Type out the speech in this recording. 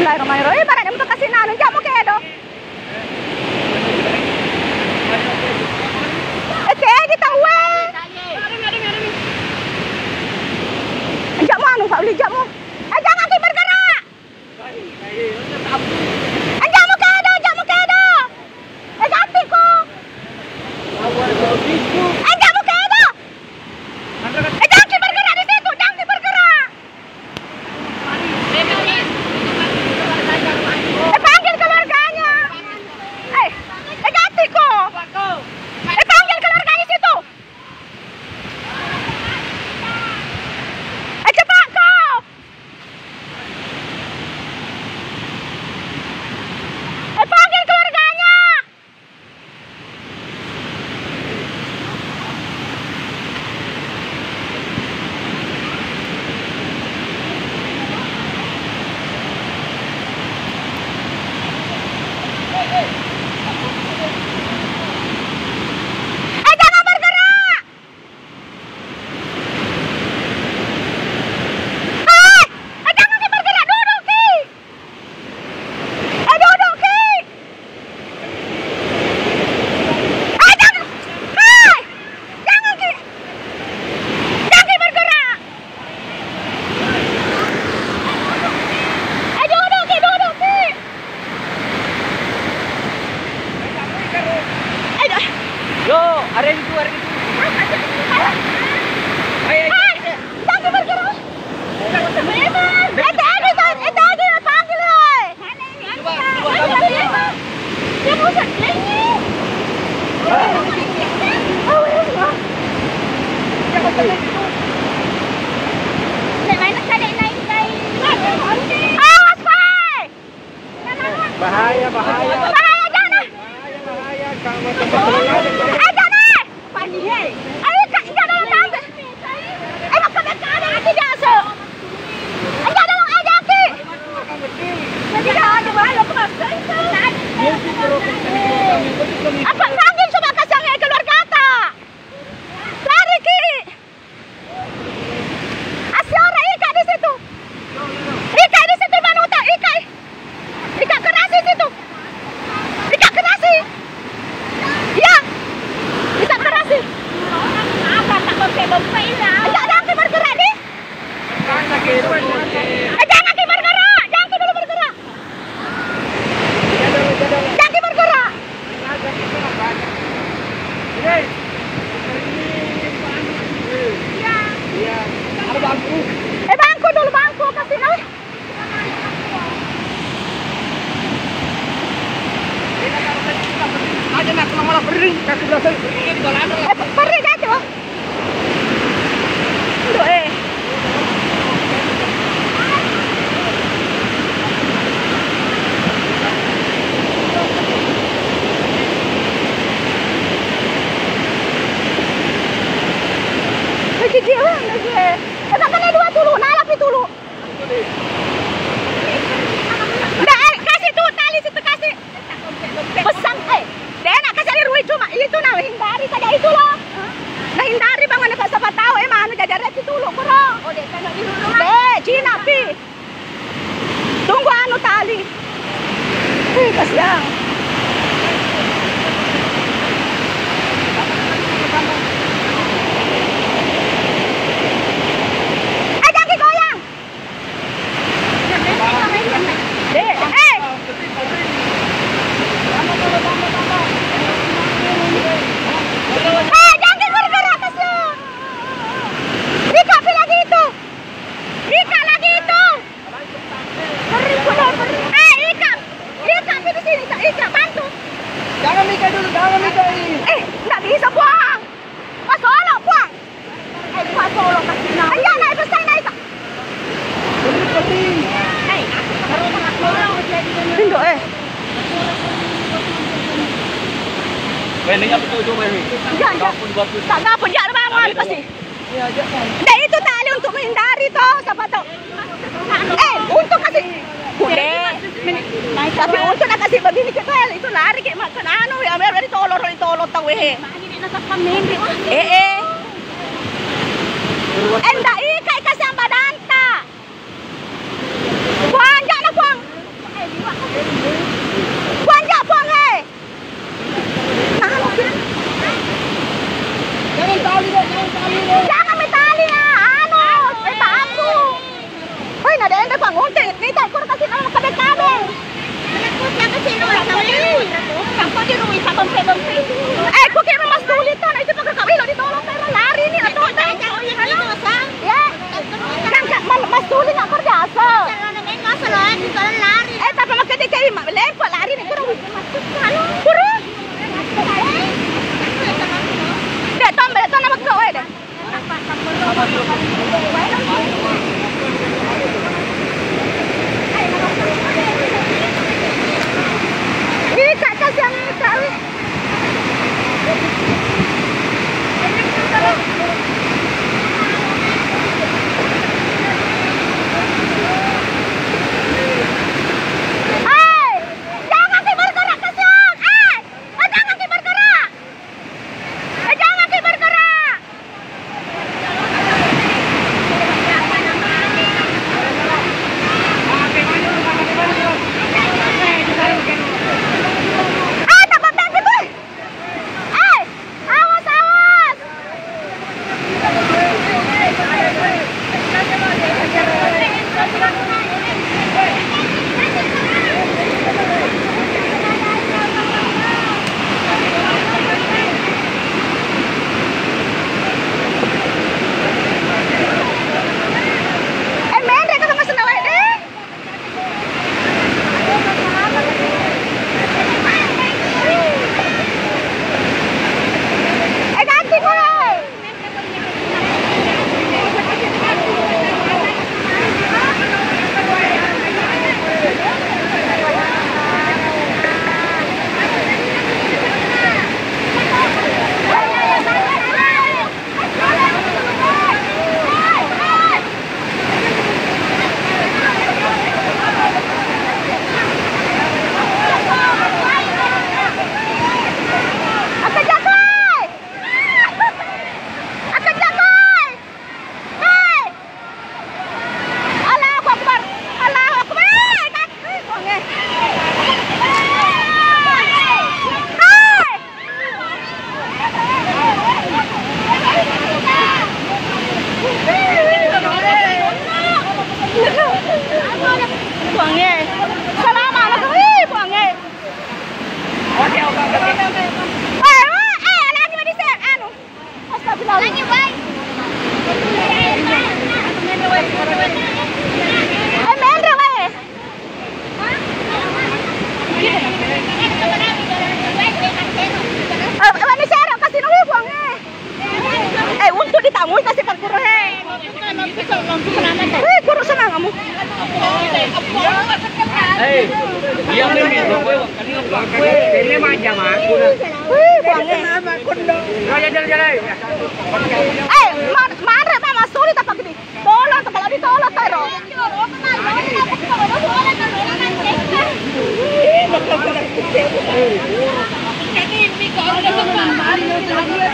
Bismillahirrahmanirrahim. Eh, barang ni untuk kasih nanu. Jangan mungkin edo. Okay, kita weh. Jangan mungkin anu, Pak Uli. Bahaya, bahaya. Bahaya, ah. bahaya. Bahaya, bahaya. Kamu malah bering kaki belasnya. ito na hindari sa dai tulo. Huh? Na hindari bang ano sa pataw eh mano da dare ti tulo kuro. O de tano ihulungan. De China pi. Tunggu ano tali. Eh kaslang. Railing apa tu tu railing? Ya, ya. Tak ada apa jak lah mah lepas ni. Ya, jak. Dan itu tali untuk menghindari tu, siapa eh, tu? Eh, untuk kasih kulit. Tapi untuk nak kasih begini ke kau, itu lari ke macam anu ya, mer dari tolol dari tolol tahu he. Eh, eh. eh Enda mak. Raya jalan-jalan. Eh, mana mar mar mak mak suri tak ni? Tolong tak kalau di tolong tak ro. Ini mikor ada tempat mari